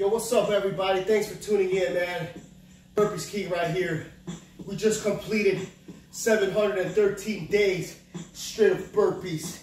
Yo, what's up, everybody? Thanks for tuning in, man. Burpees King right here. We just completed 713 days straight of burpees.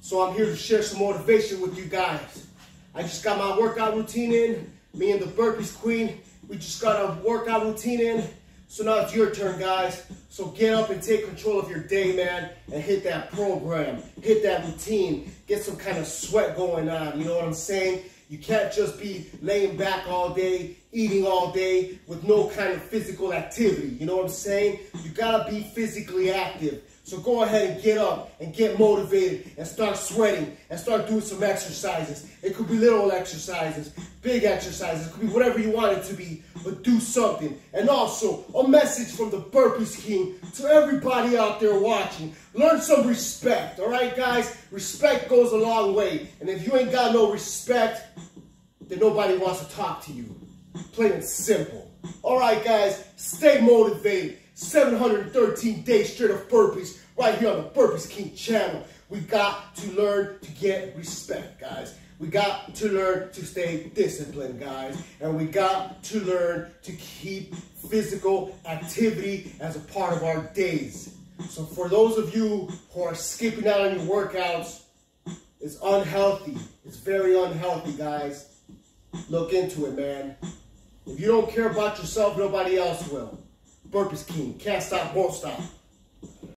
So I'm here to share some motivation with you guys. I just got my workout routine in. Me and the Burpees Queen, we just got a workout routine in. So now it's your turn, guys. So get up and take control of your day, man, and hit that program, hit that routine, get some kind of sweat going on. You know what I'm saying? You can't just be laying back all day, eating all day with no kind of physical activity. You know what I'm saying? You gotta be physically active. So go ahead and get up and get motivated and start sweating and start doing some exercises. It could be little exercises, big exercises, it could be whatever you want it to be, but do something. And also, a message from the Burpees King to everybody out there watching. Learn some respect, all right, guys? Respect goes a long way. And if you ain't got no respect, then nobody wants to talk to you. Plain and simple. All right, guys, stay motivated. 713 days straight of burpees right here on the Burpees King channel. We got to learn to get respect, guys. We got to learn to stay disciplined, guys. And we got to learn to keep physical activity as a part of our days. So for those of you who are skipping out on your workouts, it's unhealthy. It's very unhealthy, guys. Look into it, man. If you don't care about yourself, nobody else will. Burpees King. Can't stop, won't stop.